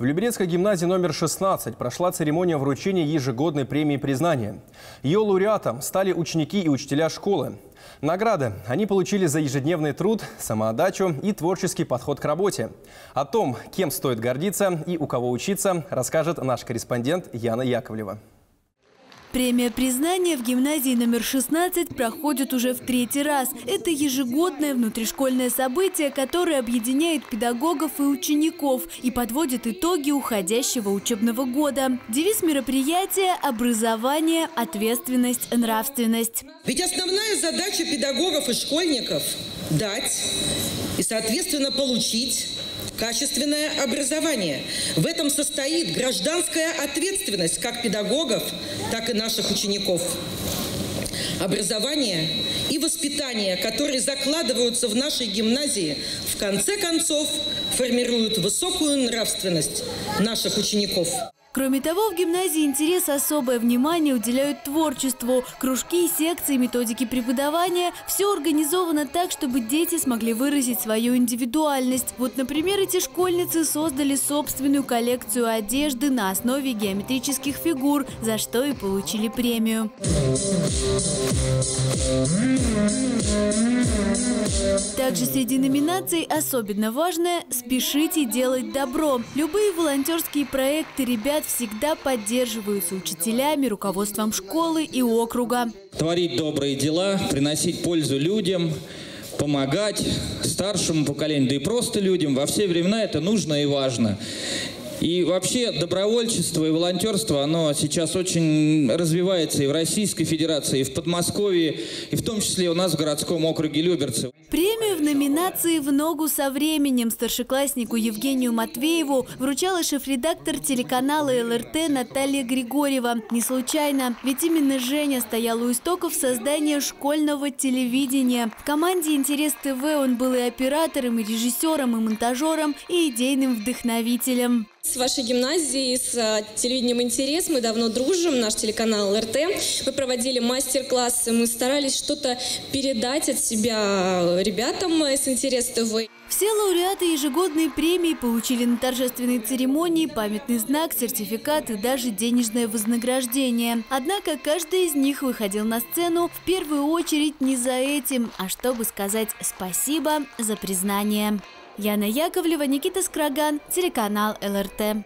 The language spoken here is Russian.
В Люберецкой гимназии номер 16 прошла церемония вручения ежегодной премии признания. Ее лауреатом стали ученики и учителя школы. Награды они получили за ежедневный труд, самоотдачу и творческий подход к работе. О том, кем стоит гордиться и у кого учиться, расскажет наш корреспондент Яна Яковлева. Премия признания в гимназии номер 16 проходит уже в третий раз. Это ежегодное внутришкольное событие, которое объединяет педагогов и учеников и подводит итоги уходящего учебного года. Девиз мероприятия – образование, ответственность, нравственность. Ведь основная задача педагогов и школьников – дать и, соответственно, получить качественное образование. В этом состоит гражданская ответственность как педагогов, так и наших учеников. Образование и воспитание, которые закладываются в нашей гимназии, в конце концов формируют высокую нравственность наших учеников. Кроме того, в гимназии интерес особое внимание уделяют творчеству. Кружки, секции, методики преподавания – все организовано так, чтобы дети смогли выразить свою индивидуальность. Вот, например, эти школьницы создали собственную коллекцию одежды на основе геометрических фигур, за что и получили премию. Также среди номинаций особенно важное – «Спешите делать добро». Любые волонтерские проекты ребят ребят всегда поддерживаются учителями, руководством школы и округа. Творить добрые дела, приносить пользу людям, помогать старшему поколению, да и просто людям во все времена это нужно и важно. И вообще добровольчество и волонтерство, оно сейчас очень развивается и в Российской Федерации, и в Подмосковье, и в том числе у нас в городском округе Люберцы. Премию в номинации «В ногу со временем» старшекласснику Евгению Матвееву вручала шеф-редактор телеканала ЛРТ Наталья Григорьева. Не случайно, ведь именно Женя стоял у истоков создания школьного телевидения. В команде «Интерес ТВ» он был и оператором, и режиссером, и монтажером, и идейным вдохновителем. С вашей гимназией, с а, телевидением «Интерес» мы давно дружим, наш телеканал ЛРТ. Мы проводили мастер-классы, мы старались что-то передать от себя ребятам с «Интерес ТВ». Все лауреаты ежегодной премии получили на торжественной церемонии памятный знак, сертификат и даже денежное вознаграждение. Однако каждый из них выходил на сцену в первую очередь не за этим, а чтобы сказать спасибо за признание. Яна Яковлева, Никита Скраган, телеканал ЛРТ.